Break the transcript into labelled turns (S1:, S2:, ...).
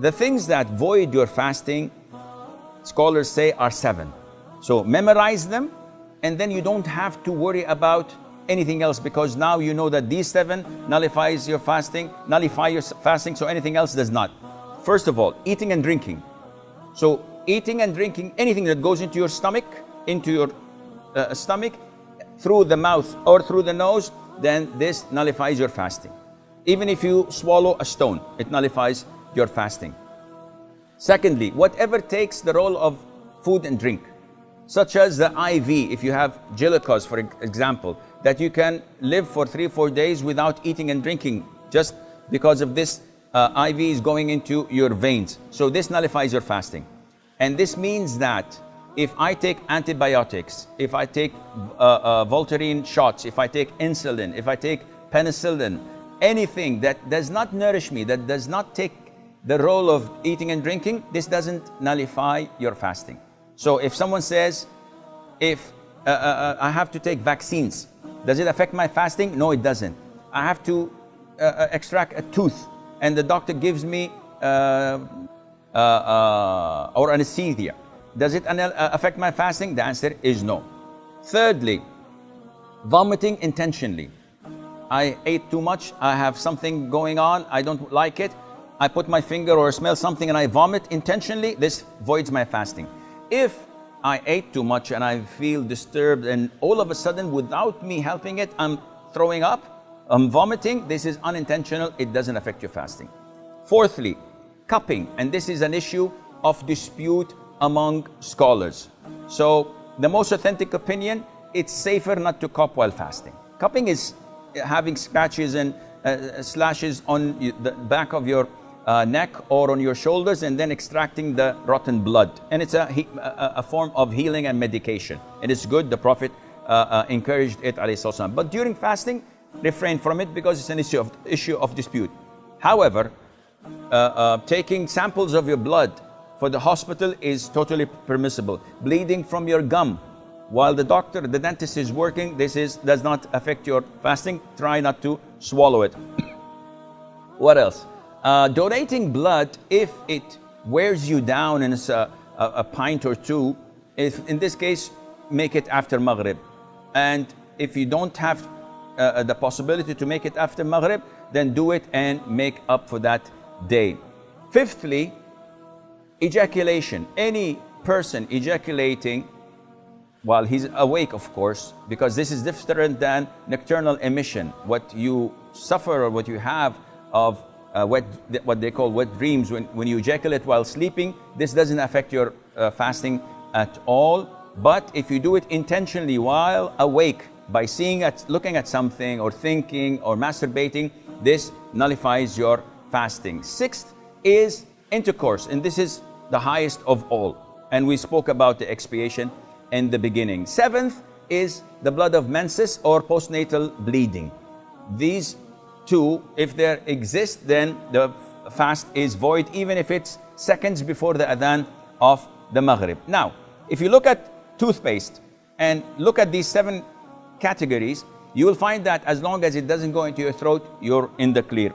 S1: the things that void your fasting, scholars say, are seven. So memorize them, and then you don't have to worry about anything else because now you know that these seven nullifies your fasting, nullify your fasting, so anything else does not. First of all, eating and drinking. So eating and drinking anything that goes into your stomach, into your uh, stomach, through the mouth or through the nose, then this nullifies your fasting. Even if you swallow a stone, it nullifies your fasting. Secondly, whatever takes the role of food and drink, such as the IV, if you have glucose, for example, that you can live for three, four days without eating and drinking just because of this uh, IV is going into your veins. So this nullifies your fasting. And this means that if I take antibiotics, if I take uh, uh, Voltaren shots, if I take insulin, if I take penicillin, anything that does not nourish me, that does not take the role of eating and drinking, this doesn't nullify your fasting. So if someone says, if uh, uh, uh I have to take vaccines, does it affect my fasting? No, it doesn't. I have to uh, uh extract a tooth and the doctor gives me uh, or anesthesia. Does it affect my fasting? The answer is no. Thirdly, vomiting intentionally. I ate too much, I have something going on, I don't like it, I put my finger or smell something and I vomit intentionally, this voids my fasting. If I ate too much and I feel disturbed and all of a sudden without me helping it, I'm throwing up, I'm vomiting, this is unintentional, it doesn't affect your fasting. Fourthly, cupping, and this is an issue of dispute among scholars. So the most authentic opinion, it's safer not to cup while fasting. Cupping is having scratches and uh, slashes on the back of your uh, neck or on your shoulders and then extracting the rotten blood. And it's a, a, form of healing and medication. And it's good, the Prophet uh, uh encouraged it, But during fasting, refrain from it because it's an issue of, issue of dispute. However, uh, uh, taking samples of your blood for the hospital is totally permissible. Bleeding from your gum while the doctor, the dentist is working, this is, does not affect your fasting. Try not to swallow it. what else? Uh, donating blood, if it wears you down and it's a, a, a pint or two, if in this case, make it after Maghrib. And if you don't have uh, uh, the possibility to make it after Maghrib, then do it and make up for that day. Fifthly, ejaculation. Any person ejaculating while he's awake, of course, because this is different than nocturnal emission. What you suffer or what you have of uh, wet, what they call wet dreams, when, when you ejaculate while sleeping, this doesn't affect your uh, fasting at all. But if you do it intentionally while awake, by seeing at, looking at something or thinking or masturbating, this nullifies your fasting. Sixth is intercourse, and this is the highest of all. And we spoke about the expiation in the beginning. Seventh is the blood of menses or postnatal bleeding. These two, if there exists, then the fast is void, even if it's seconds before the adhan of the Maghrib. Now, if you look at toothpaste and look at these seven categories, you will find that as long as it doesn't go into your throat, you're in the clear.